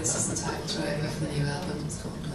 this is the title for the new album. It's called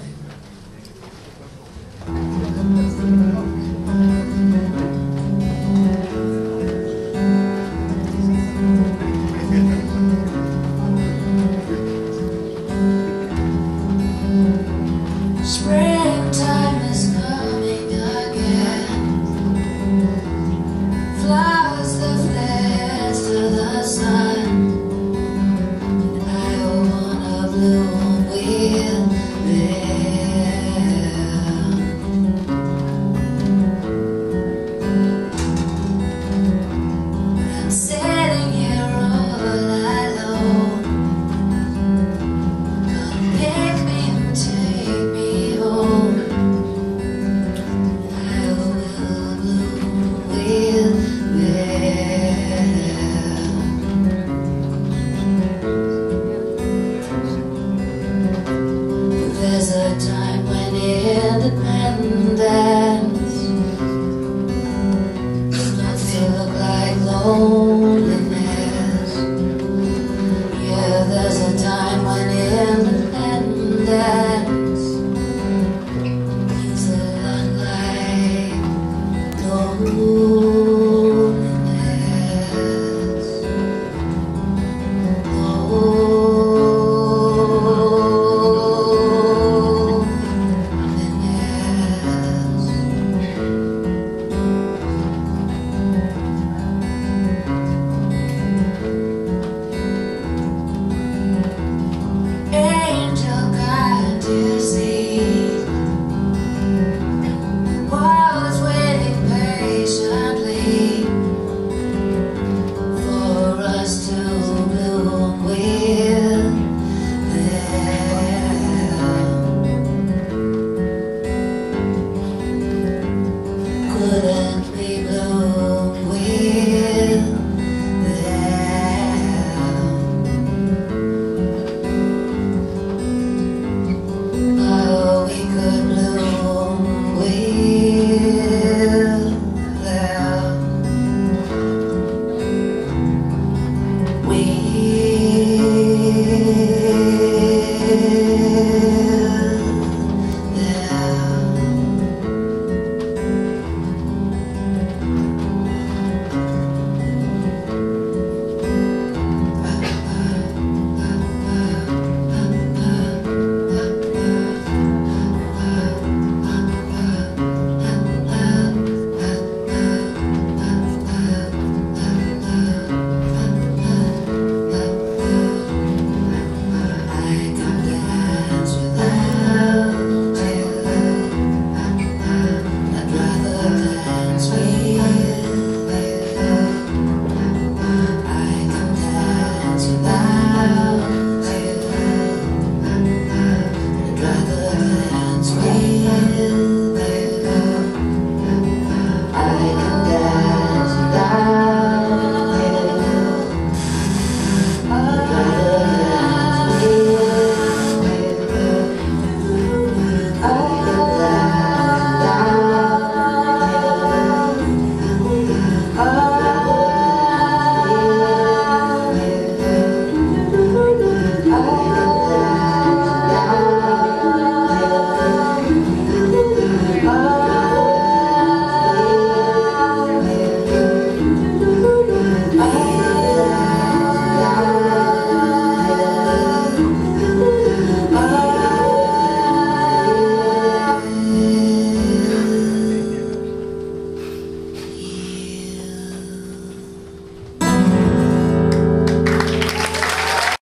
that good.